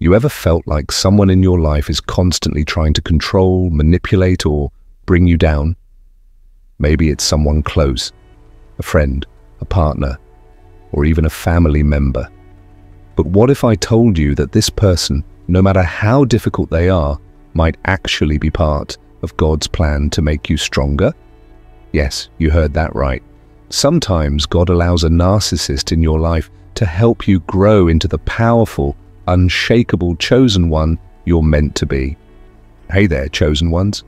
You ever felt like someone in your life is constantly trying to control, manipulate, or bring you down? Maybe it's someone close, a friend, a partner, or even a family member. But what if I told you that this person, no matter how difficult they are, might actually be part of God's plan to make you stronger? Yes, you heard that right. Sometimes God allows a narcissist in your life to help you grow into the powerful, unshakable chosen one you're meant to be. Hey there, chosen ones.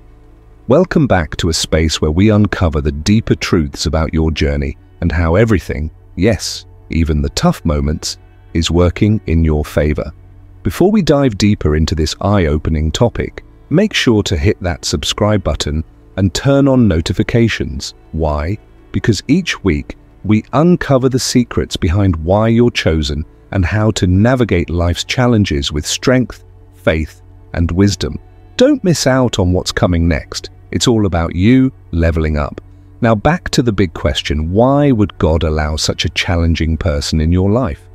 Welcome back to a space where we uncover the deeper truths about your journey and how everything, yes, even the tough moments, is working in your favor. Before we dive deeper into this eye-opening topic, make sure to hit that subscribe button and turn on notifications. Why? Because each week we uncover the secrets behind why you're chosen and how to navigate life's challenges with strength, faith, and wisdom. Don't miss out on what's coming next. It's all about you leveling up. Now back to the big question, why would God allow such a challenging person in your life?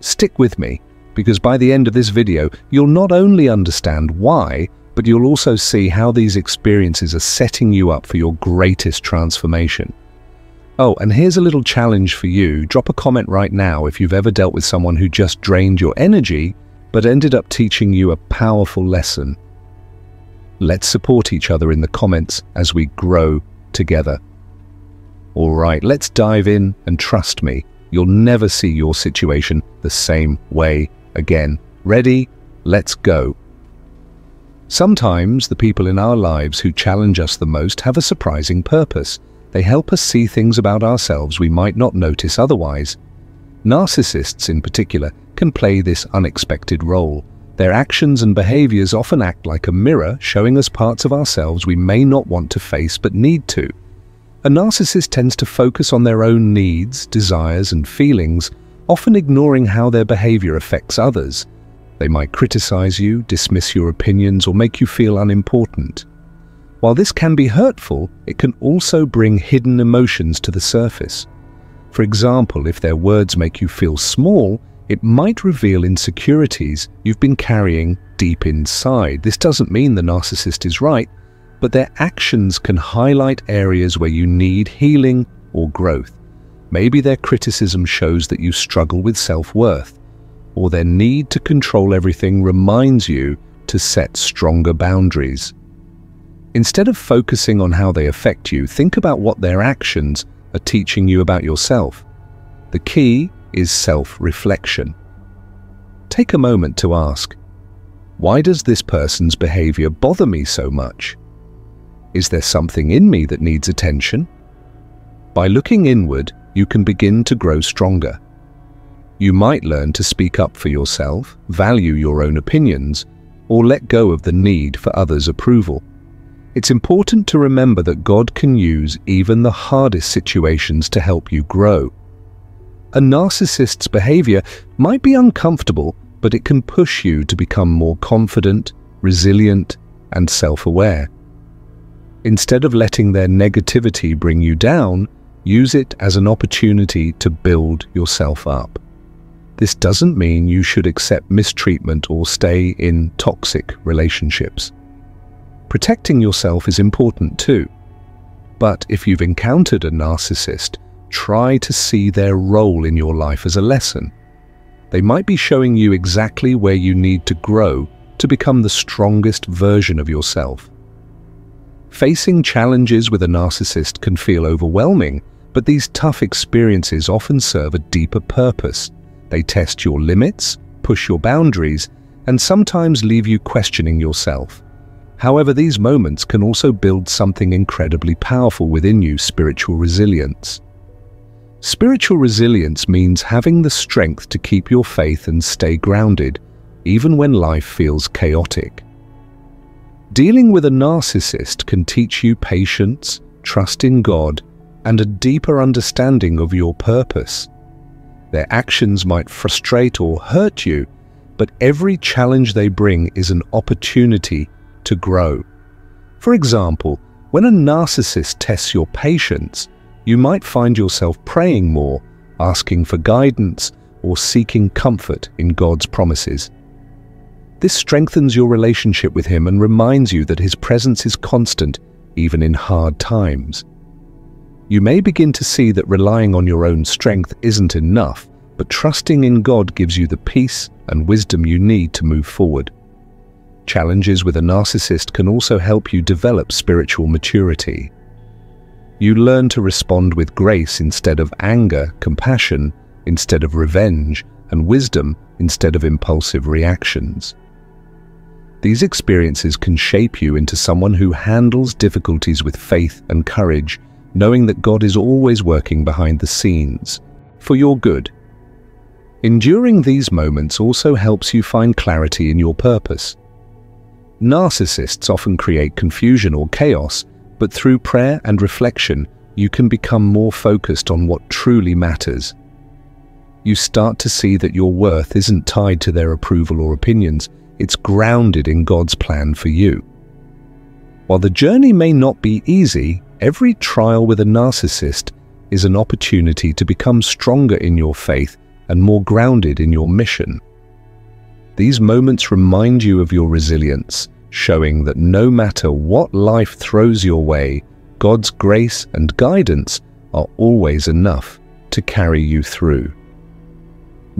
Stick with me, because by the end of this video, you'll not only understand why, but you'll also see how these experiences are setting you up for your greatest transformation. Oh, and here's a little challenge for you. Drop a comment right now if you've ever dealt with someone who just drained your energy, but ended up teaching you a powerful lesson. Let's support each other in the comments as we grow together. Alright, let's dive in and trust me, you'll never see your situation the same way again. Ready? Let's go. Sometimes the people in our lives who challenge us the most have a surprising purpose. They help us see things about ourselves we might not notice otherwise. Narcissists, in particular, can play this unexpected role. Their actions and behaviors often act like a mirror, showing us parts of ourselves we may not want to face but need to. A narcissist tends to focus on their own needs, desires, and feelings, often ignoring how their behavior affects others. They might criticize you, dismiss your opinions, or make you feel unimportant. While this can be hurtful, it can also bring hidden emotions to the surface. For example, if their words make you feel small, it might reveal insecurities you've been carrying deep inside. This doesn't mean the narcissist is right, but their actions can highlight areas where you need healing or growth. Maybe their criticism shows that you struggle with self-worth, or their need to control everything reminds you to set stronger boundaries. Instead of focusing on how they affect you, think about what their actions are teaching you about yourself. The key is self-reflection. Take a moment to ask, why does this person's behavior bother me so much? Is there something in me that needs attention? By looking inward, you can begin to grow stronger. You might learn to speak up for yourself, value your own opinions, or let go of the need for others' approval. It's important to remember that God can use even the hardest situations to help you grow. A narcissist's behavior might be uncomfortable, but it can push you to become more confident, resilient, and self-aware. Instead of letting their negativity bring you down, use it as an opportunity to build yourself up. This doesn't mean you should accept mistreatment or stay in toxic relationships. Protecting yourself is important too. But if you've encountered a narcissist, try to see their role in your life as a lesson. They might be showing you exactly where you need to grow to become the strongest version of yourself. Facing challenges with a narcissist can feel overwhelming, but these tough experiences often serve a deeper purpose. They test your limits, push your boundaries, and sometimes leave you questioning yourself. However, these moments can also build something incredibly powerful within you, spiritual resilience. Spiritual resilience means having the strength to keep your faith and stay grounded, even when life feels chaotic. Dealing with a narcissist can teach you patience, trust in God, and a deeper understanding of your purpose. Their actions might frustrate or hurt you, but every challenge they bring is an opportunity to grow. For example, when a narcissist tests your patience, you might find yourself praying more, asking for guidance, or seeking comfort in God's promises. This strengthens your relationship with him and reminds you that his presence is constant, even in hard times. You may begin to see that relying on your own strength isn't enough, but trusting in God gives you the peace and wisdom you need to move forward. Challenges with a narcissist can also help you develop spiritual maturity. You learn to respond with grace instead of anger, compassion instead of revenge, and wisdom instead of impulsive reactions. These experiences can shape you into someone who handles difficulties with faith and courage, knowing that God is always working behind the scenes, for your good. Enduring these moments also helps you find clarity in your purpose. Narcissists often create confusion or chaos, but through prayer and reflection, you can become more focused on what truly matters. You start to see that your worth isn't tied to their approval or opinions, it's grounded in God's plan for you. While the journey may not be easy, every trial with a narcissist is an opportunity to become stronger in your faith and more grounded in your mission. These moments remind you of your resilience, showing that no matter what life throws your way, God's grace and guidance are always enough to carry you through.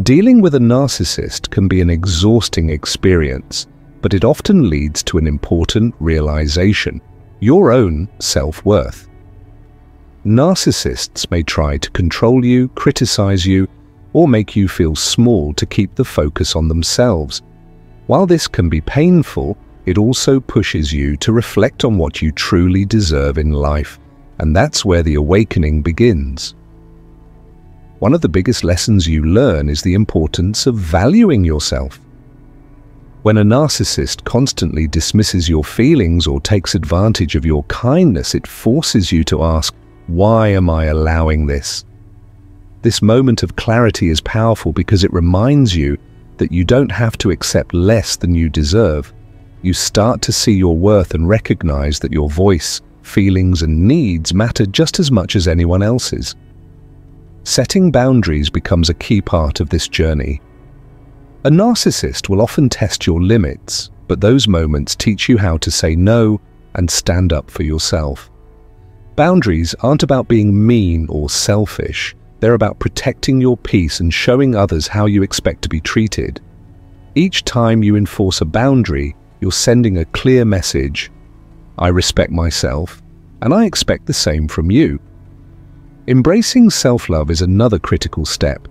Dealing with a narcissist can be an exhausting experience, but it often leads to an important realization, your own self-worth. Narcissists may try to control you, criticize you, or make you feel small to keep the focus on themselves. While this can be painful, it also pushes you to reflect on what you truly deserve in life, and that's where the awakening begins. One of the biggest lessons you learn is the importance of valuing yourself. When a narcissist constantly dismisses your feelings or takes advantage of your kindness, it forces you to ask, why am I allowing this? This moment of clarity is powerful because it reminds you that you don't have to accept less than you deserve. You start to see your worth and recognize that your voice, feelings and needs matter just as much as anyone else's. Setting boundaries becomes a key part of this journey. A narcissist will often test your limits, but those moments teach you how to say no and stand up for yourself. Boundaries aren't about being mean or selfish, they're about protecting your peace and showing others how you expect to be treated. Each time you enforce a boundary, you're sending a clear message. I respect myself, and I expect the same from you. Embracing self-love is another critical step.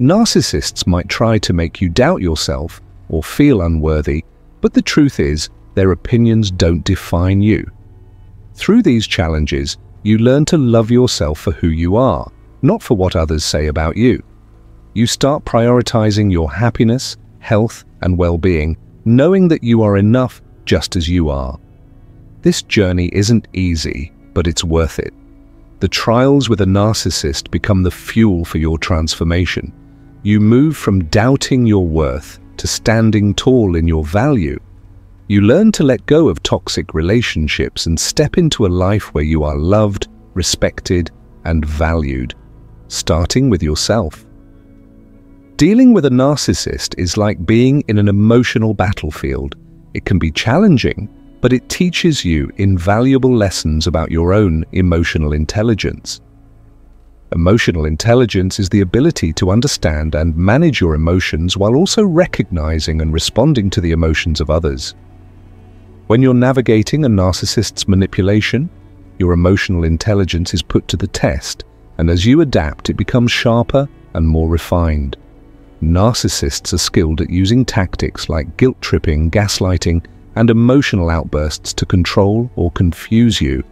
Narcissists might try to make you doubt yourself or feel unworthy, but the truth is, their opinions don't define you. Through these challenges, you learn to love yourself for who you are, not for what others say about you. You start prioritizing your happiness, health, and well-being, knowing that you are enough just as you are. This journey isn't easy, but it's worth it. The trials with a narcissist become the fuel for your transformation. You move from doubting your worth to standing tall in your value. You learn to let go of toxic relationships and step into a life where you are loved, respected, and valued, starting with yourself. Dealing with a narcissist is like being in an emotional battlefield. It can be challenging, but it teaches you invaluable lessons about your own emotional intelligence. Emotional intelligence is the ability to understand and manage your emotions while also recognizing and responding to the emotions of others. When you're navigating a narcissist's manipulation, your emotional intelligence is put to the test, and as you adapt, it becomes sharper and more refined. Narcissists are skilled at using tactics like guilt-tripping, gaslighting, and emotional outbursts to control or confuse you.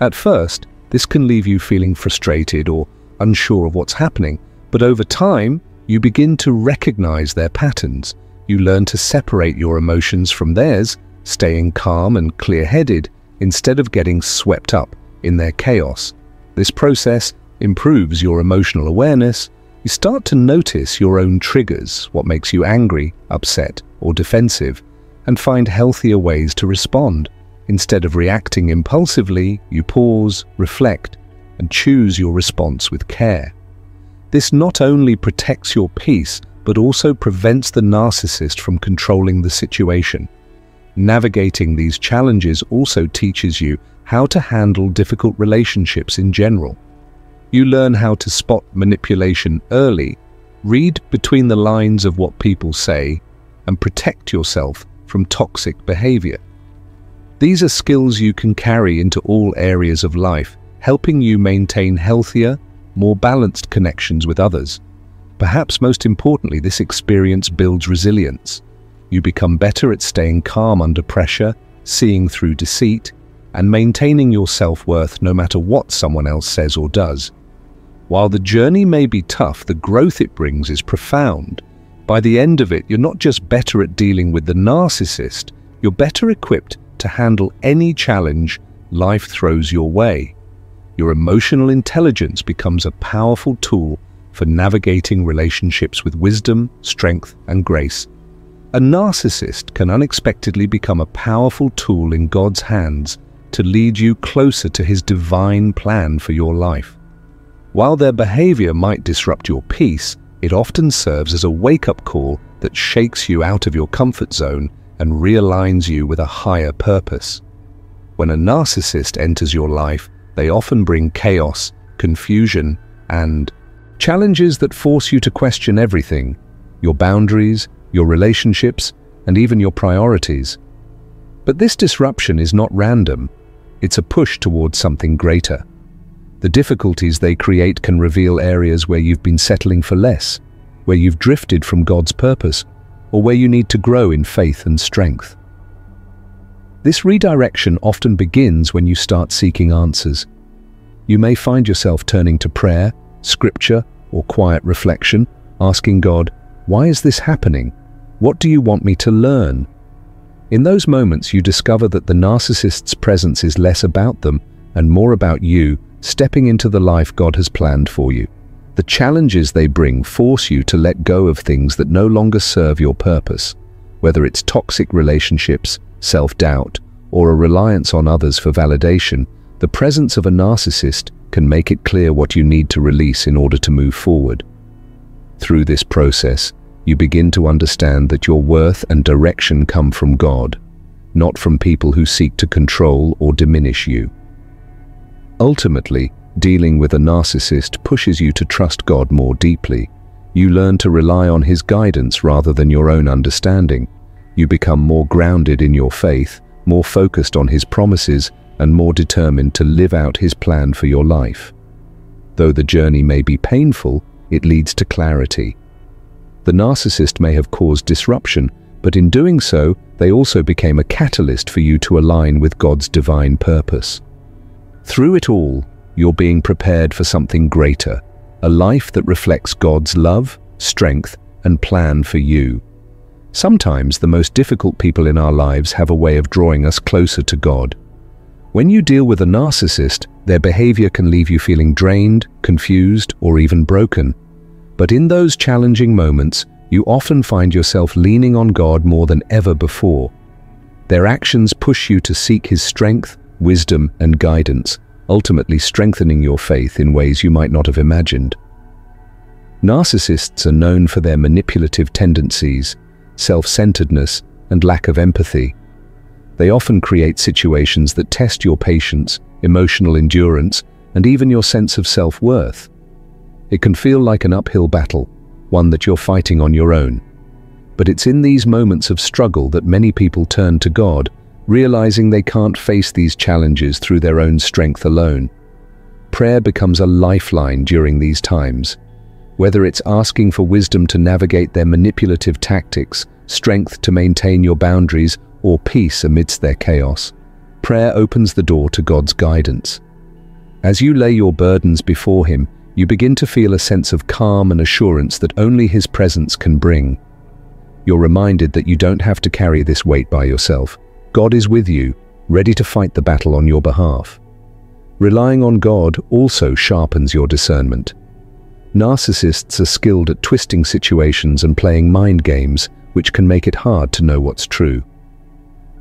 At first, this can leave you feeling frustrated or unsure of what's happening, but over time, you begin to recognize their patterns. You learn to separate your emotions from theirs, staying calm and clear-headed instead of getting swept up in their chaos. This process improves your emotional awareness. You start to notice your own triggers, what makes you angry, upset, or defensive, and find healthier ways to respond. Instead of reacting impulsively, you pause, reflect, and choose your response with care. This not only protects your peace, but also prevents the narcissist from controlling the situation. Navigating these challenges also teaches you how to handle difficult relationships in general. You learn how to spot manipulation early, read between the lines of what people say, and protect yourself from toxic behavior. These are skills you can carry into all areas of life, helping you maintain healthier, more balanced connections with others. Perhaps most importantly, this experience builds resilience. You become better at staying calm under pressure, seeing through deceit, and maintaining your self-worth no matter what someone else says or does. While the journey may be tough, the growth it brings is profound. By the end of it, you're not just better at dealing with the narcissist, you're better equipped to handle any challenge life throws your way. Your emotional intelligence becomes a powerful tool for navigating relationships with wisdom, strength, and grace. A narcissist can unexpectedly become a powerful tool in God's hands to lead you closer to His divine plan for your life. While their behavior might disrupt your peace, it often serves as a wake-up call that shakes you out of your comfort zone and realigns you with a higher purpose. When a narcissist enters your life, they often bring chaos, confusion, and challenges that force you to question everything, your boundaries, your relationships, and even your priorities. But this disruption is not random. It's a push towards something greater. The difficulties they create can reveal areas where you've been settling for less, where you've drifted from God's purpose, or where you need to grow in faith and strength. This redirection often begins when you start seeking answers. You may find yourself turning to prayer, scripture, or quiet reflection, asking God, why is this happening? What do you want me to learn? In those moments, you discover that the narcissist's presence is less about them and more about you stepping into the life God has planned for you. The challenges they bring force you to let go of things that no longer serve your purpose, whether it's toxic relationships, self-doubt, or a reliance on others for validation, the presence of a narcissist can make it clear what you need to release in order to move forward. Through this process, you begin to understand that your worth and direction come from God, not from people who seek to control or diminish you. Ultimately, dealing with a narcissist pushes you to trust God more deeply. You learn to rely on his guidance rather than your own understanding. You become more grounded in your faith, more focused on his promises, and more determined to live out his plan for your life. Though the journey may be painful, it leads to clarity. The narcissist may have caused disruption, but in doing so, they also became a catalyst for you to align with God's divine purpose. Through it all, you're being prepared for something greater, a life that reflects God's love, strength, and plan for you. Sometimes the most difficult people in our lives have a way of drawing us closer to God. When you deal with a narcissist, their behavior can leave you feeling drained, confused, or even broken. But in those challenging moments, you often find yourself leaning on God more than ever before. Their actions push you to seek His strength, wisdom, and guidance, ultimately strengthening your faith in ways you might not have imagined. Narcissists are known for their manipulative tendencies, self-centeredness, and lack of empathy. They often create situations that test your patience, emotional endurance, and even your sense of self-worth. It can feel like an uphill battle, one that you're fighting on your own. But it's in these moments of struggle that many people turn to God realizing they can't face these challenges through their own strength alone. Prayer becomes a lifeline during these times. Whether it's asking for wisdom to navigate their manipulative tactics, strength to maintain your boundaries, or peace amidst their chaos, prayer opens the door to God's guidance. As you lay your burdens before Him, you begin to feel a sense of calm and assurance that only His presence can bring. You're reminded that you don't have to carry this weight by yourself. God is with you, ready to fight the battle on your behalf. Relying on God also sharpens your discernment. Narcissists are skilled at twisting situations and playing mind games, which can make it hard to know what's true.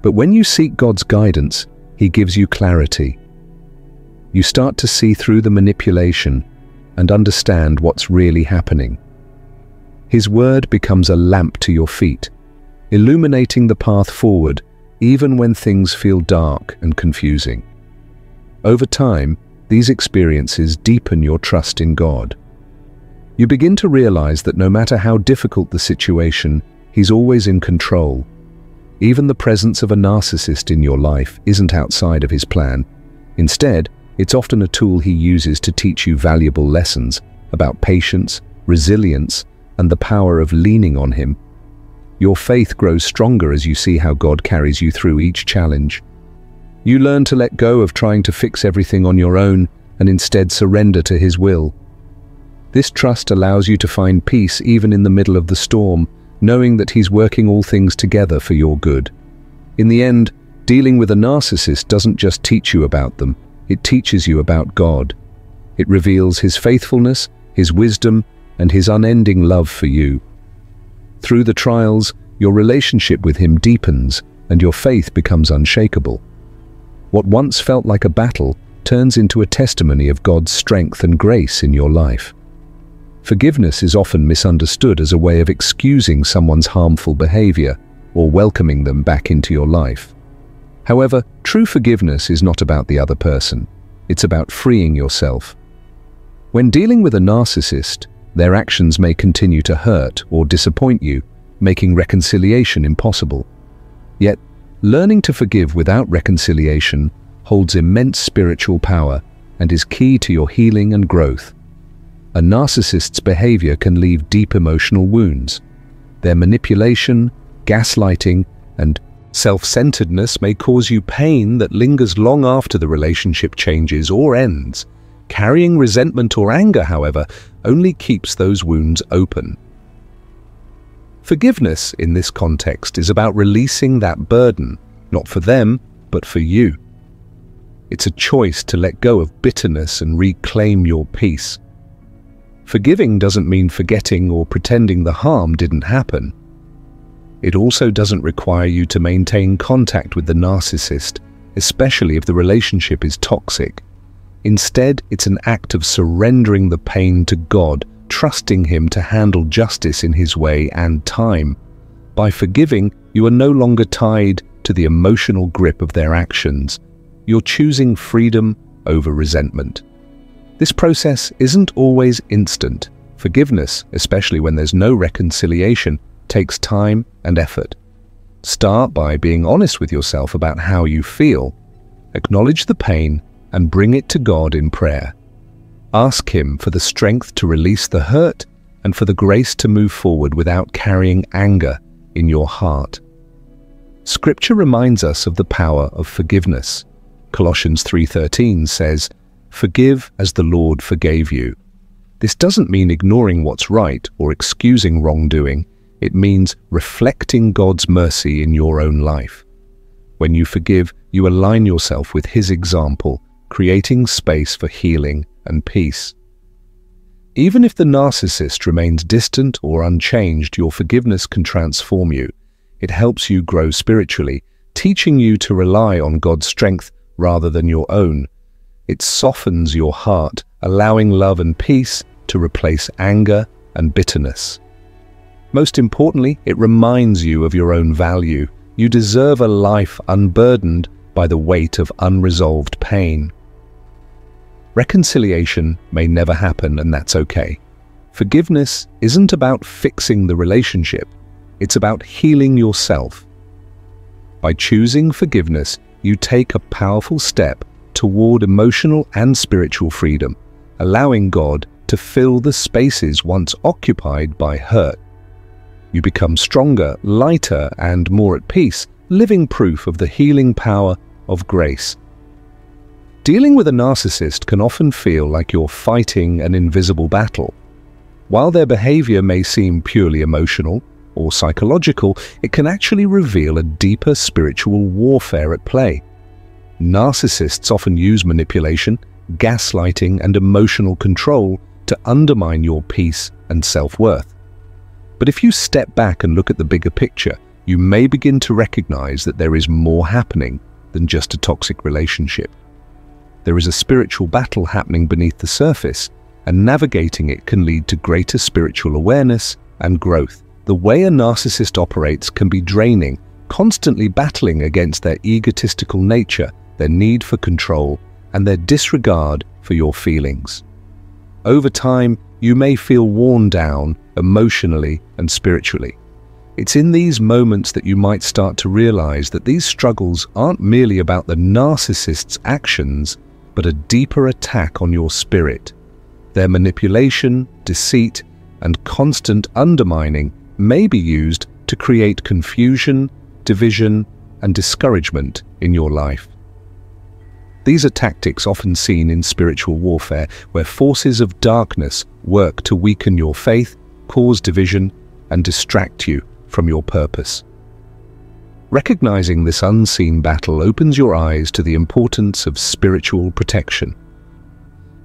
But when you seek God's guidance, He gives you clarity. You start to see through the manipulation and understand what's really happening. His word becomes a lamp to your feet, illuminating the path forward even when things feel dark and confusing. Over time, these experiences deepen your trust in God. You begin to realize that no matter how difficult the situation, He's always in control. Even the presence of a narcissist in your life isn't outside of His plan. Instead, it's often a tool He uses to teach you valuable lessons about patience, resilience, and the power of leaning on Him. Your faith grows stronger as you see how God carries you through each challenge. You learn to let go of trying to fix everything on your own and instead surrender to His will. This trust allows you to find peace even in the middle of the storm, knowing that He's working all things together for your good. In the end, dealing with a narcissist doesn't just teach you about them, it teaches you about God. It reveals His faithfulness, His wisdom, and His unending love for you. Through the trials, your relationship with Him deepens and your faith becomes unshakable. What once felt like a battle turns into a testimony of God's strength and grace in your life. Forgiveness is often misunderstood as a way of excusing someone's harmful behavior or welcoming them back into your life. However, true forgiveness is not about the other person. It's about freeing yourself. When dealing with a narcissist, their actions may continue to hurt or disappoint you, making reconciliation impossible. Yet, learning to forgive without reconciliation holds immense spiritual power and is key to your healing and growth. A narcissist's behavior can leave deep emotional wounds. Their manipulation, gaslighting, and self-centeredness may cause you pain that lingers long after the relationship changes or ends. Carrying resentment or anger, however, only keeps those wounds open. Forgiveness, in this context, is about releasing that burden, not for them, but for you. It's a choice to let go of bitterness and reclaim your peace. Forgiving doesn't mean forgetting or pretending the harm didn't happen. It also doesn't require you to maintain contact with the narcissist, especially if the relationship is toxic. Instead, it's an act of surrendering the pain to God, trusting Him to handle justice in His way and time. By forgiving, you are no longer tied to the emotional grip of their actions. You're choosing freedom over resentment. This process isn't always instant. Forgiveness, especially when there's no reconciliation, takes time and effort. Start by being honest with yourself about how you feel. Acknowledge the pain and bring it to God in prayer. Ask Him for the strength to release the hurt and for the grace to move forward without carrying anger in your heart. Scripture reminds us of the power of forgiveness. Colossians 3.13 says, Forgive as the Lord forgave you. This doesn't mean ignoring what's right or excusing wrongdoing. It means reflecting God's mercy in your own life. When you forgive, you align yourself with His example, creating space for healing and peace. Even if the narcissist remains distant or unchanged, your forgiveness can transform you. It helps you grow spiritually, teaching you to rely on God's strength rather than your own. It softens your heart, allowing love and peace to replace anger and bitterness. Most importantly, it reminds you of your own value. You deserve a life unburdened by the weight of unresolved pain. Reconciliation may never happen, and that's okay. Forgiveness isn't about fixing the relationship, it's about healing yourself. By choosing forgiveness, you take a powerful step toward emotional and spiritual freedom, allowing God to fill the spaces once occupied by hurt. You become stronger, lighter, and more at peace, living proof of the healing power of grace. Dealing with a narcissist can often feel like you're fighting an invisible battle. While their behavior may seem purely emotional or psychological, it can actually reveal a deeper spiritual warfare at play. Narcissists often use manipulation, gaslighting, and emotional control to undermine your peace and self-worth. But if you step back and look at the bigger picture, you may begin to recognize that there is more happening than just a toxic relationship. There is a spiritual battle happening beneath the surface, and navigating it can lead to greater spiritual awareness and growth. The way a narcissist operates can be draining, constantly battling against their egotistical nature, their need for control, and their disregard for your feelings. Over time, you may feel worn down emotionally and spiritually. It's in these moments that you might start to realize that these struggles aren't merely about the narcissist's actions, but a deeper attack on your spirit. Their manipulation, deceit, and constant undermining may be used to create confusion, division, and discouragement in your life. These are tactics often seen in spiritual warfare, where forces of darkness work to weaken your faith, cause division, and distract you from your purpose. Recognizing this unseen battle opens your eyes to the importance of spiritual protection.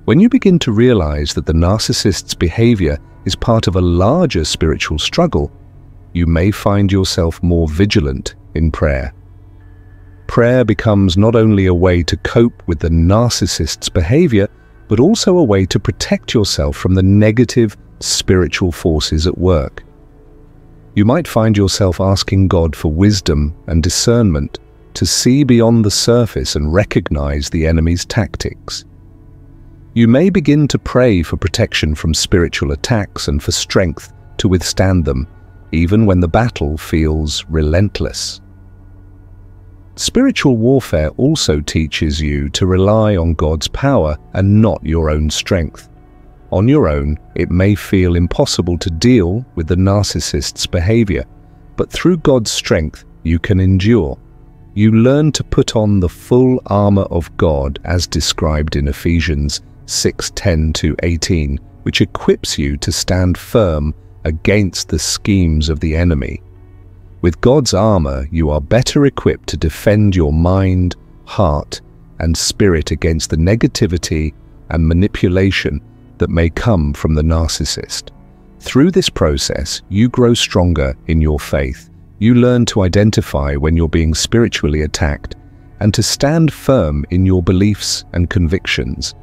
When you begin to realize that the narcissist's behavior is part of a larger spiritual struggle, you may find yourself more vigilant in prayer. Prayer becomes not only a way to cope with the narcissist's behavior, but also a way to protect yourself from the negative spiritual forces at work. You might find yourself asking God for wisdom and discernment to see beyond the surface and recognize the enemy's tactics. You may begin to pray for protection from spiritual attacks and for strength to withstand them, even when the battle feels relentless. Spiritual warfare also teaches you to rely on God's power and not your own strength. On your own, it may feel impossible to deal with the narcissist's behavior, but through God's strength, you can endure. You learn to put on the full armor of God as described in Ephesians 6:10 to 18, which equips you to stand firm against the schemes of the enemy. With God's armor, you are better equipped to defend your mind, heart, and spirit against the negativity and manipulation that may come from the narcissist. Through this process, you grow stronger in your faith. You learn to identify when you're being spiritually attacked and to stand firm in your beliefs and convictions.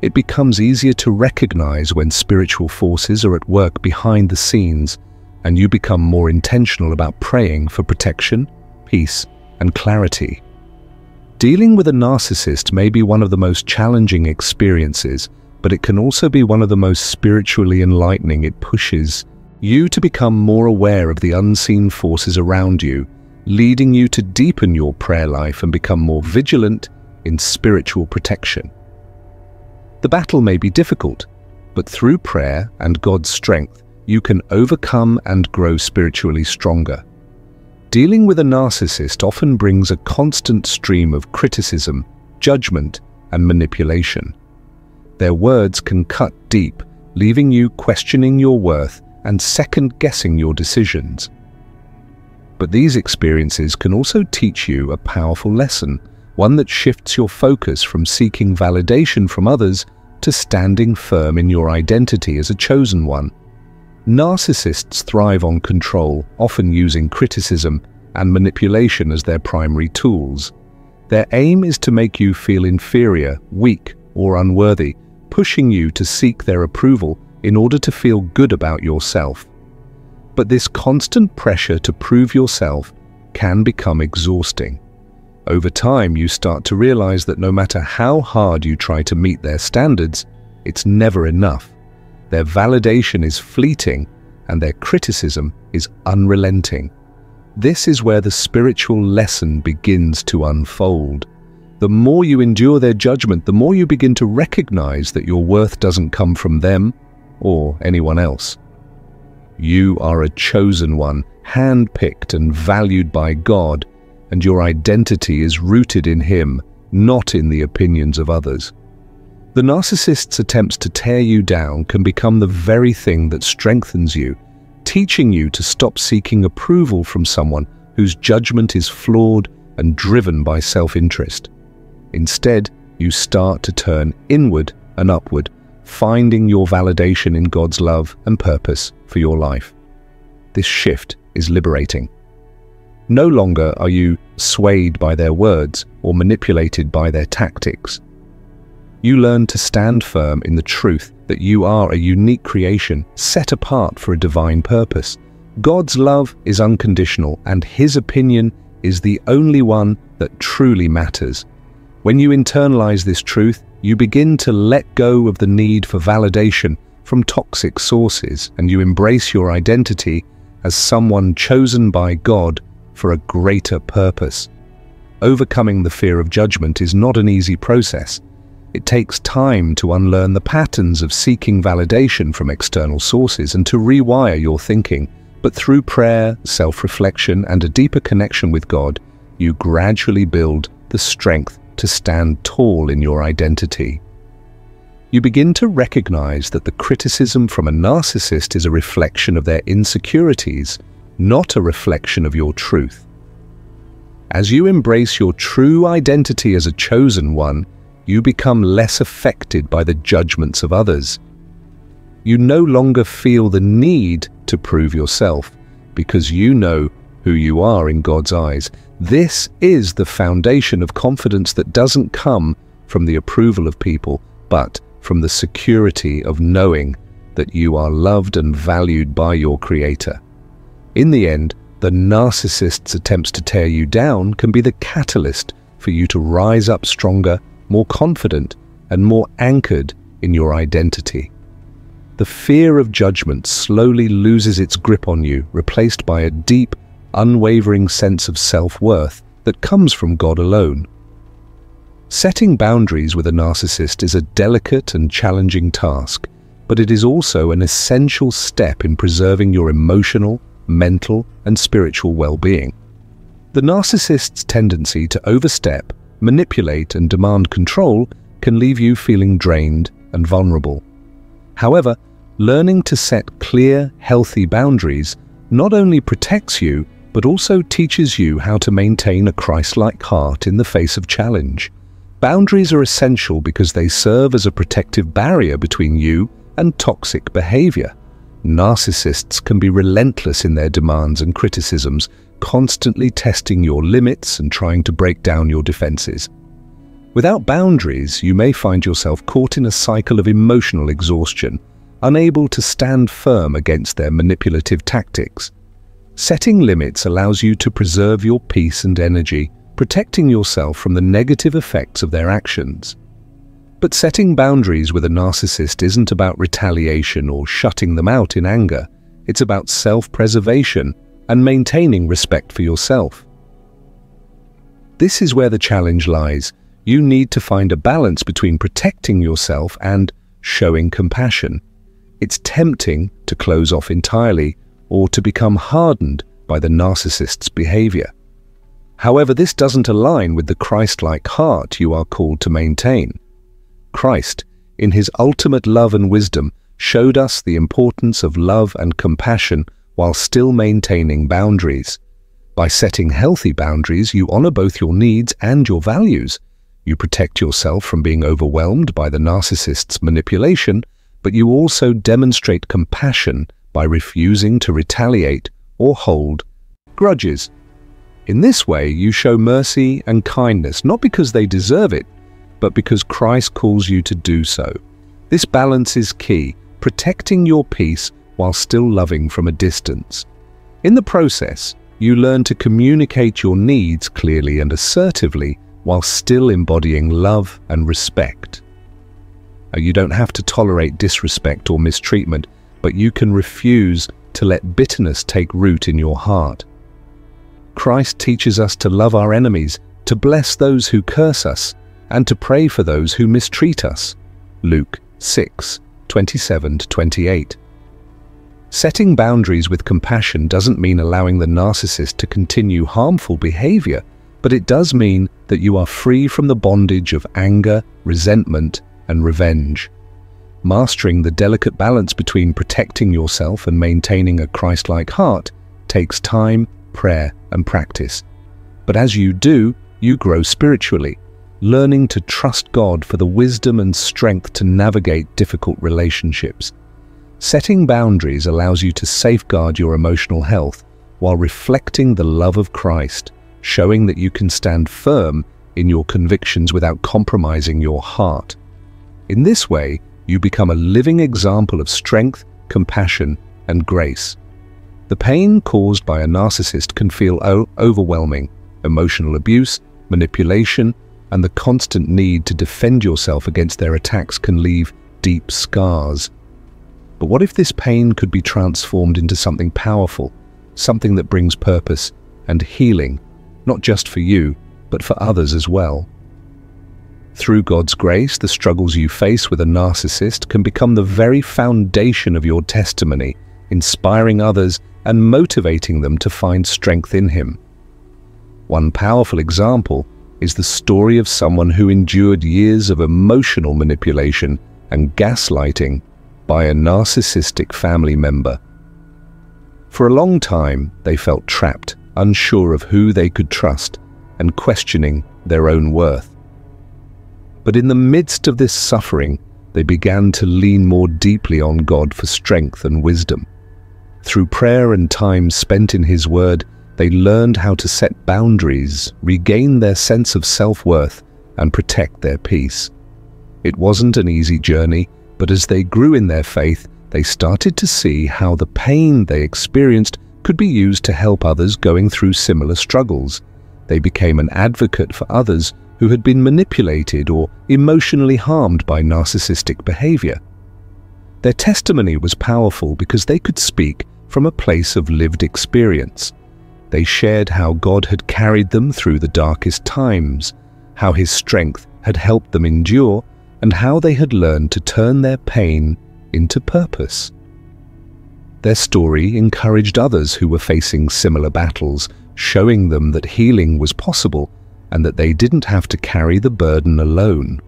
It becomes easier to recognize when spiritual forces are at work behind the scenes, and you become more intentional about praying for protection, peace, and clarity. Dealing with a narcissist may be one of the most challenging experiences, but it can also be one of the most spiritually enlightening. It pushes you to become more aware of the unseen forces around you, leading you to deepen your prayer life and become more vigilant in spiritual protection. The battle may be difficult, but through prayer and God's strength, you can overcome and grow spiritually stronger. Dealing with a narcissist often brings a constant stream of criticism, judgment, and manipulation. Their words can cut deep, leaving you questioning your worth and second-guessing your decisions. But these experiences can also teach you a powerful lesson one that shifts your focus from seeking validation from others to standing firm in your identity as a chosen one. Narcissists thrive on control, often using criticism and manipulation as their primary tools. Their aim is to make you feel inferior, weak, or unworthy, pushing you to seek their approval in order to feel good about yourself. But this constant pressure to prove yourself can become exhausting. Over time, you start to realize that no matter how hard you try to meet their standards, it's never enough. Their validation is fleeting and their criticism is unrelenting. This is where the spiritual lesson begins to unfold. The more you endure their judgment, the more you begin to recognize that your worth doesn't come from them or anyone else. You are a chosen one, hand-picked and valued by God, and your identity is rooted in Him, not in the opinions of others. The narcissist's attempts to tear you down can become the very thing that strengthens you, teaching you to stop seeking approval from someone whose judgment is flawed and driven by self-interest. Instead, you start to turn inward and upward, finding your validation in God's love and purpose for your life. This shift is liberating. No longer are you swayed by their words or manipulated by their tactics. You learn to stand firm in the truth that you are a unique creation set apart for a divine purpose. God's love is unconditional and His opinion is the only one that truly matters. When you internalize this truth, you begin to let go of the need for validation from toxic sources and you embrace your identity as someone chosen by God for a greater purpose. Overcoming the fear of judgment is not an easy process. It takes time to unlearn the patterns of seeking validation from external sources and to rewire your thinking. But through prayer, self-reflection, and a deeper connection with God, you gradually build the strength to stand tall in your identity. You begin to recognize that the criticism from a narcissist is a reflection of their insecurities, not a reflection of your truth. As you embrace your true identity as a chosen one, you become less affected by the judgments of others. You no longer feel the need to prove yourself because you know who you are in God's eyes. This is the foundation of confidence that doesn't come from the approval of people, but from the security of knowing that you are loved and valued by your Creator. In the end, the narcissist's attempts to tear you down can be the catalyst for you to rise up stronger, more confident, and more anchored in your identity. The fear of judgment slowly loses its grip on you, replaced by a deep, unwavering sense of self-worth that comes from God alone. Setting boundaries with a narcissist is a delicate and challenging task, but it is also an essential step in preserving your emotional, mental, and spiritual well-being. The narcissist's tendency to overstep, manipulate, and demand control can leave you feeling drained and vulnerable. However, learning to set clear, healthy boundaries not only protects you, but also teaches you how to maintain a Christ-like heart in the face of challenge. Boundaries are essential because they serve as a protective barrier between you and toxic behavior. Narcissists can be relentless in their demands and criticisms, constantly testing your limits and trying to break down your defenses. Without boundaries, you may find yourself caught in a cycle of emotional exhaustion, unable to stand firm against their manipulative tactics. Setting limits allows you to preserve your peace and energy, protecting yourself from the negative effects of their actions. But setting boundaries with a narcissist isn't about retaliation or shutting them out in anger. It's about self-preservation and maintaining respect for yourself. This is where the challenge lies. You need to find a balance between protecting yourself and showing compassion. It's tempting to close off entirely or to become hardened by the narcissist's behavior. However, this doesn't align with the Christ-like heart you are called to maintain. Christ, in his ultimate love and wisdom, showed us the importance of love and compassion while still maintaining boundaries. By setting healthy boundaries, you honor both your needs and your values. You protect yourself from being overwhelmed by the narcissist's manipulation, but you also demonstrate compassion by refusing to retaliate or hold grudges. In this way, you show mercy and kindness, not because they deserve it, but because Christ calls you to do so. This balance is key, protecting your peace while still loving from a distance. In the process, you learn to communicate your needs clearly and assertively while still embodying love and respect. You don't have to tolerate disrespect or mistreatment, but you can refuse to let bitterness take root in your heart. Christ teaches us to love our enemies, to bless those who curse us, and to pray for those who mistreat us. Luke 6, 27-28. Setting boundaries with compassion doesn't mean allowing the narcissist to continue harmful behavior, but it does mean that you are free from the bondage of anger, resentment, and revenge. Mastering the delicate balance between protecting yourself and maintaining a Christ-like heart takes time prayer, and practice. But as you do, you grow spiritually, learning to trust God for the wisdom and strength to navigate difficult relationships. Setting boundaries allows you to safeguard your emotional health while reflecting the love of Christ, showing that you can stand firm in your convictions without compromising your heart. In this way, you become a living example of strength, compassion, and grace. The pain caused by a narcissist can feel overwhelming. Emotional abuse, manipulation, and the constant need to defend yourself against their attacks can leave deep scars. But what if this pain could be transformed into something powerful, something that brings purpose and healing, not just for you, but for others as well? Through God's grace, the struggles you face with a narcissist can become the very foundation of your testimony, inspiring others and motivating them to find strength in Him. One powerful example is the story of someone who endured years of emotional manipulation and gaslighting by a narcissistic family member. For a long time, they felt trapped, unsure of who they could trust, and questioning their own worth. But in the midst of this suffering, they began to lean more deeply on God for strength and wisdom. Through prayer and time spent in His Word, they learned how to set boundaries, regain their sense of self-worth, and protect their peace. It wasn't an easy journey, but as they grew in their faith, they started to see how the pain they experienced could be used to help others going through similar struggles. They became an advocate for others who had been manipulated or emotionally harmed by narcissistic behavior. Their testimony was powerful because they could speak from a place of lived experience. They shared how God had carried them through the darkest times, how His strength had helped them endure, and how they had learned to turn their pain into purpose. Their story encouraged others who were facing similar battles, showing them that healing was possible and that they didn't have to carry the burden alone.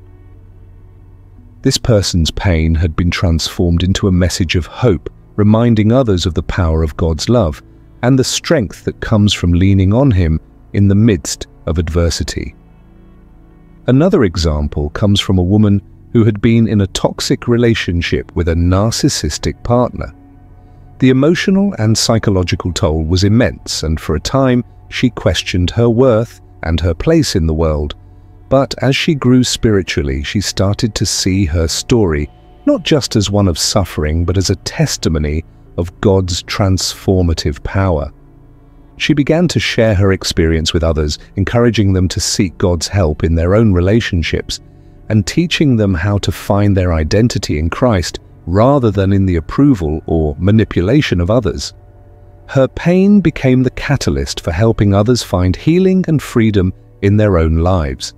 This person's pain had been transformed into a message of hope, reminding others of the power of God's love and the strength that comes from leaning on Him in the midst of adversity. Another example comes from a woman who had been in a toxic relationship with a narcissistic partner. The emotional and psychological toll was immense, and for a time she questioned her worth and her place in the world. But as she grew spiritually, she started to see her story not just as one of suffering, but as a testimony of God's transformative power. She began to share her experience with others, encouraging them to seek God's help in their own relationships and teaching them how to find their identity in Christ rather than in the approval or manipulation of others. Her pain became the catalyst for helping others find healing and freedom in their own lives.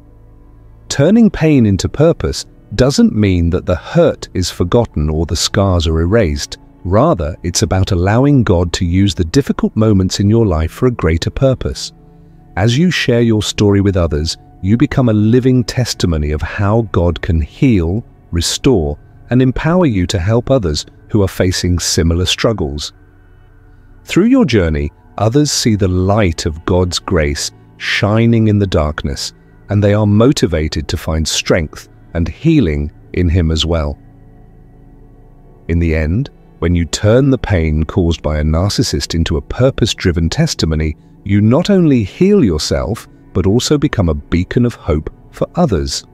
Turning pain into purpose doesn't mean that the hurt is forgotten or the scars are erased. Rather, it's about allowing God to use the difficult moments in your life for a greater purpose. As you share your story with others, you become a living testimony of how God can heal, restore, and empower you to help others who are facing similar struggles. Through your journey, others see the light of God's grace shining in the darkness, and they are motivated to find strength and healing in Him as well. In the end, when you turn the pain caused by a narcissist into a purpose-driven testimony, you not only heal yourself, but also become a beacon of hope for others.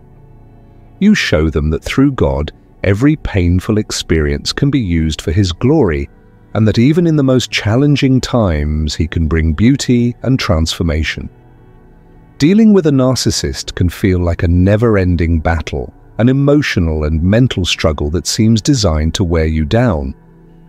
You show them that through God, every painful experience can be used for His glory, and that even in the most challenging times, He can bring beauty and transformation. Dealing with a narcissist can feel like a never-ending battle, an emotional and mental struggle that seems designed to wear you down.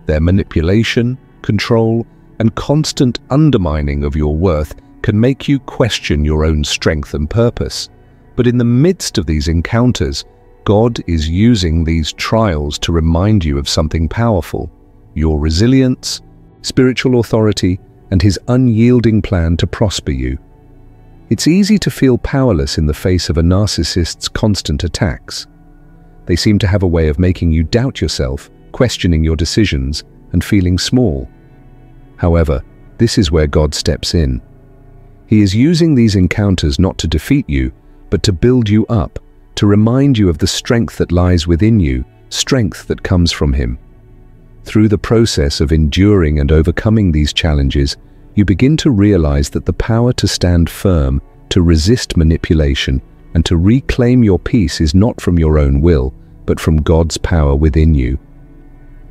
Their manipulation, control, and constant undermining of your worth can make you question your own strength and purpose. But in the midst of these encounters, God is using these trials to remind you of something powerful, your resilience, spiritual authority, and his unyielding plan to prosper you. It's easy to feel powerless in the face of a narcissist's constant attacks. They seem to have a way of making you doubt yourself questioning your decisions, and feeling small. However, this is where God steps in. He is using these encounters not to defeat you, but to build you up, to remind you of the strength that lies within you, strength that comes from Him. Through the process of enduring and overcoming these challenges, you begin to realize that the power to stand firm, to resist manipulation, and to reclaim your peace is not from your own will, but from God's power within you.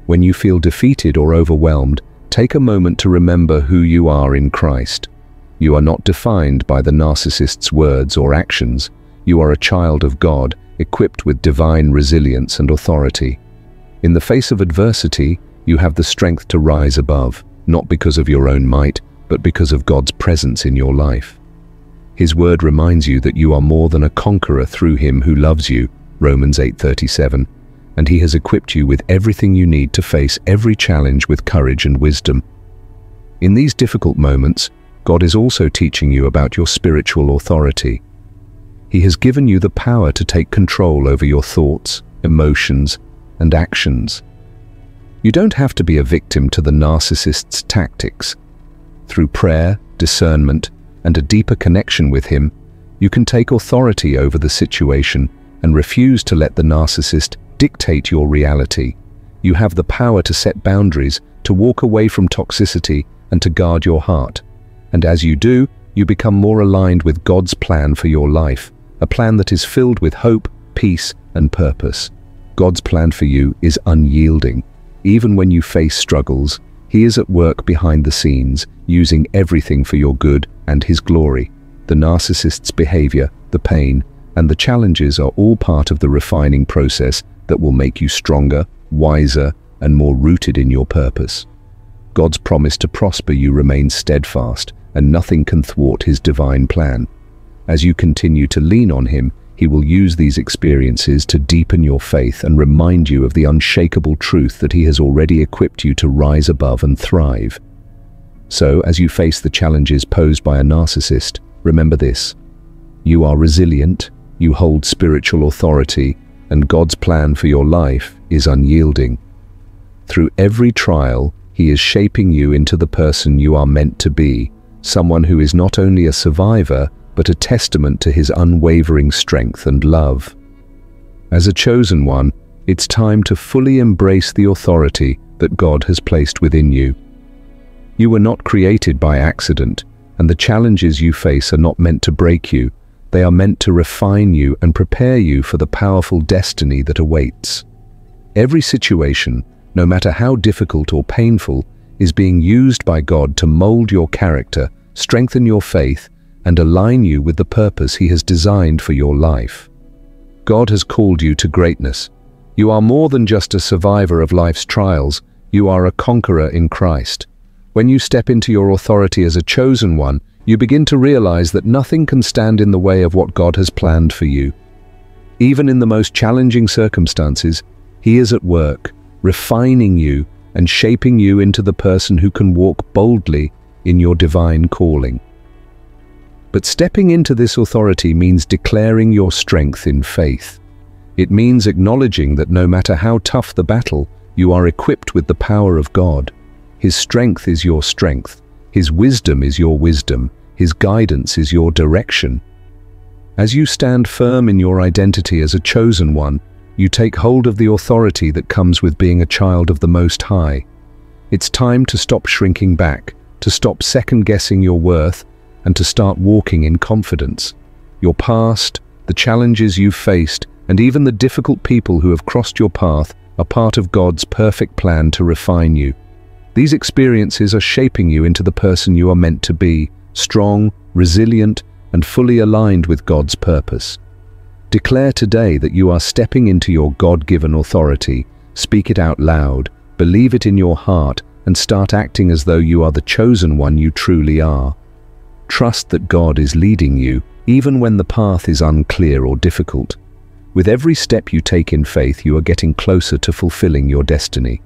When you feel defeated or overwhelmed, take a moment to remember who you are in Christ. You are not defined by the narcissist's words or actions. You are a child of God, equipped with divine resilience and authority. In the face of adversity, you have the strength to rise above, not because of your own might, but because of God's presence in your life. His word reminds you that you are more than a conqueror through him who loves you, Romans 8:37, and he has equipped you with everything you need to face every challenge with courage and wisdom. In these difficult moments, God is also teaching you about your spiritual authority. He has given you the power to take control over your thoughts, emotions, and actions. You don't have to be a victim to the narcissist's tactics. Through prayer, discernment, and a deeper connection with him, you can take authority over the situation and refuse to let the narcissist dictate your reality. You have the power to set boundaries, to walk away from toxicity, and to guard your heart. And as you do, you become more aligned with God's plan for your life, a plan that is filled with hope, peace, and purpose. God's plan for you is unyielding. Even when you face struggles, He is at work behind the scenes, using everything for your good and His glory. The narcissist's behavior, the pain, and the challenges are all part of the refining process that will make you stronger, wiser, and more rooted in your purpose. God's promise to prosper you remains steadfast, and nothing can thwart his divine plan. As you continue to lean on him, he will use these experiences to deepen your faith and remind you of the unshakable truth that he has already equipped you to rise above and thrive. So, as you face the challenges posed by a narcissist, remember this. You are resilient, you hold spiritual authority, and God's plan for your life is unyielding. Through every trial, he is shaping you into the person you are meant to be, someone who is not only a survivor, but a testament to his unwavering strength and love. As a chosen one, it's time to fully embrace the authority that God has placed within you. You were not created by accident, and the challenges you face are not meant to break you, they are meant to refine you and prepare you for the powerful destiny that awaits. Every situation, no matter how difficult or painful, is being used by God to mold your character, strengthen your faith, and align you with the purpose He has designed for your life. God has called you to greatness. You are more than just a survivor of life's trials, you are a conqueror in Christ. When you step into your authority as a chosen one, you begin to realize that nothing can stand in the way of what God has planned for you. Even in the most challenging circumstances, He is at work, refining you and shaping you into the person who can walk boldly in your divine calling. But stepping into this authority means declaring your strength in faith. It means acknowledging that no matter how tough the battle, you are equipped with the power of God. His strength is your strength. His wisdom is your wisdom. His guidance is your direction. As you stand firm in your identity as a chosen one, you take hold of the authority that comes with being a child of the Most High. It's time to stop shrinking back, to stop second-guessing your worth, and to start walking in confidence. Your past, the challenges you've faced, and even the difficult people who have crossed your path are part of God's perfect plan to refine you. These experiences are shaping you into the person you are meant to be, strong, resilient, and fully aligned with God's purpose. Declare today that you are stepping into your God-given authority. Speak it out loud, believe it in your heart, and start acting as though you are the chosen one you truly are. Trust that God is leading you, even when the path is unclear or difficult. With every step you take in faith, you are getting closer to fulfilling your destiny.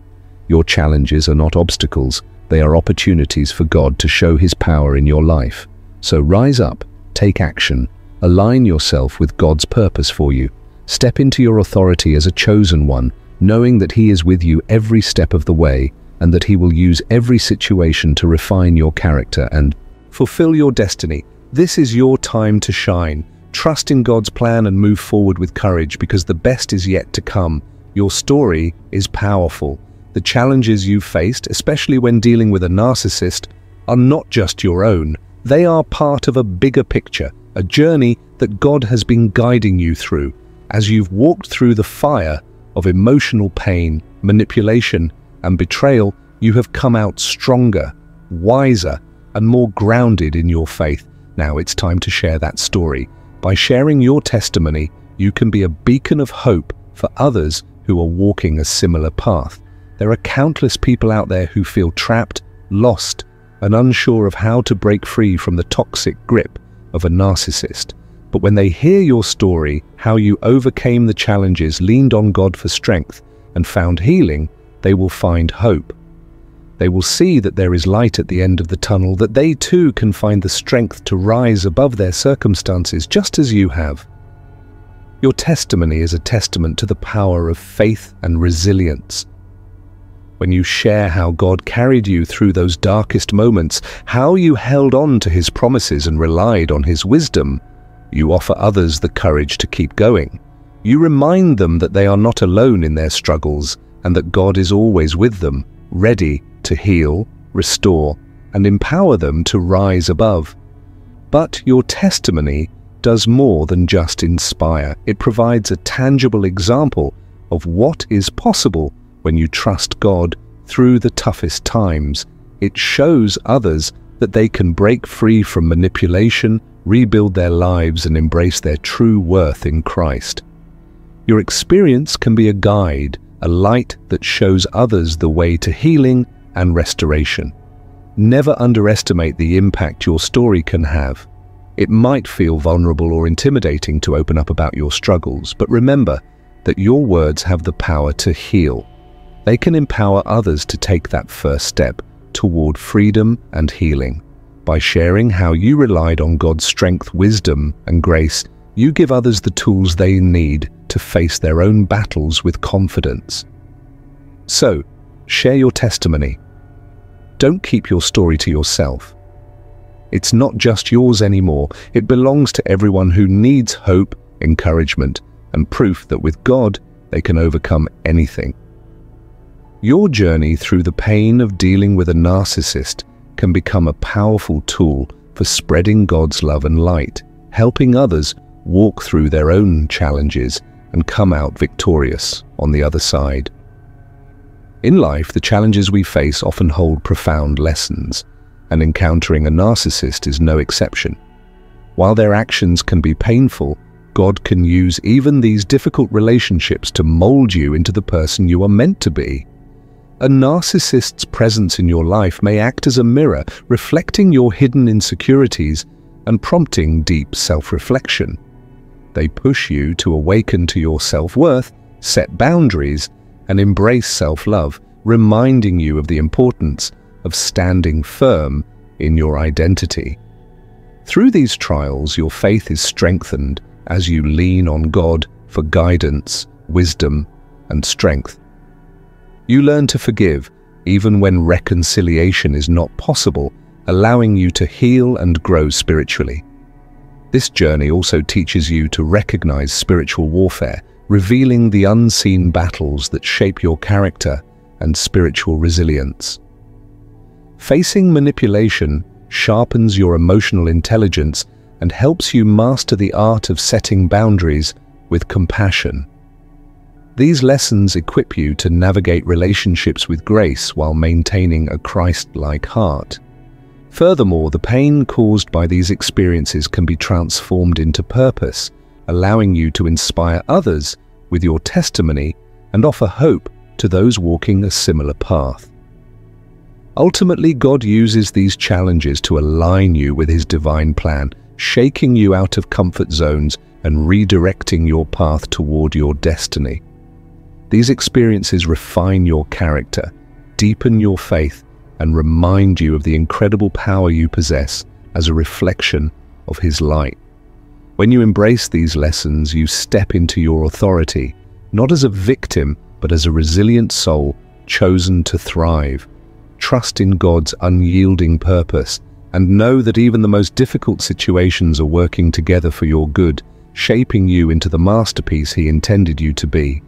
Your challenges are not obstacles, they are opportunities for God to show His power in your life. So rise up, take action, align yourself with God's purpose for you. Step into your authority as a chosen one, knowing that He is with you every step of the way and that He will use every situation to refine your character and fulfill your destiny. This is your time to shine. Trust in God's plan and move forward with courage because the best is yet to come. Your story is powerful. The challenges you've faced, especially when dealing with a narcissist, are not just your own. They are part of a bigger picture, a journey that God has been guiding you through. As you've walked through the fire, of emotional pain, manipulation, and betrayal, you have come out stronger, wiser, and more grounded in your faith. Now it's time to share that story. By sharing your testimony, you can be a beacon of hope for others who are walking a similar path. There are countless people out there who feel trapped, lost, and unsure of how to break free from the toxic grip of a narcissist. But when they hear your story, how you overcame the challenges, leaned on God for strength, and found healing, they will find hope. They will see that there is light at the end of the tunnel, that they too can find the strength to rise above their circumstances just as you have. Your testimony is a testament to the power of faith and resilience. When you share how God carried you through those darkest moments, how you held on to His promises and relied on His wisdom, you offer others the courage to keep going. You remind them that they are not alone in their struggles and that God is always with them, ready to heal, restore, and empower them to rise above. But your testimony does more than just inspire. It provides a tangible example of what is possible when you trust God through the toughest times. It shows others that they can break free from manipulation, rebuild their lives, and embrace their true worth in Christ. Your experience can be a guide, a light that shows others the way to healing and restoration. Never underestimate the impact your story can have. It might feel vulnerable or intimidating to open up about your struggles, but remember that your words have the power to heal. They can empower others to take that first step toward freedom and healing. By sharing how you relied on God's strength, wisdom, and grace, you give others the tools they need to face their own battles with confidence. So, share your testimony. Don't keep your story to yourself. It's not just yours anymore, it belongs to everyone who needs hope, encouragement, and proof that with God, they can overcome anything. Your journey through the pain of dealing with a narcissist can become a powerful tool for spreading God's love and light, helping others walk through their own challenges and come out victorious on the other side. In life, the challenges we face often hold profound lessons, and encountering a narcissist is no exception. While their actions can be painful, God can use even these difficult relationships to mold you into the person you are meant to be. A narcissist's presence in your life may act as a mirror, reflecting your hidden insecurities and prompting deep self-reflection. They push you to awaken to your self-worth, set boundaries, and embrace self-love, reminding you of the importance of standing firm in your identity. Through these trials, your faith is strengthened as you lean on God for guidance, wisdom, and strength. You learn to forgive even when reconciliation is not possible, allowing you to heal and grow spiritually. This journey also teaches you to recognize spiritual warfare, revealing the unseen battles that shape your character and spiritual resilience. Facing manipulation sharpens your emotional intelligence and helps you master the art of setting boundaries with compassion. These lessons equip you to navigate relationships with grace while maintaining a Christ-like heart. Furthermore, the pain caused by these experiences can be transformed into purpose, allowing you to inspire others with your testimony and offer hope to those walking a similar path. Ultimately, God uses these challenges to align you with His divine plan, shaking you out of comfort zones and redirecting your path toward your destiny. These experiences refine your character, deepen your faith, and remind you of the incredible power you possess as a reflection of His light. When you embrace these lessons, you step into your authority, not as a victim, but as a resilient soul chosen to thrive. Trust in God's unyielding purpose and know that even the most difficult situations are working together for your good, shaping you into the masterpiece He intended you to be.